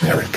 Very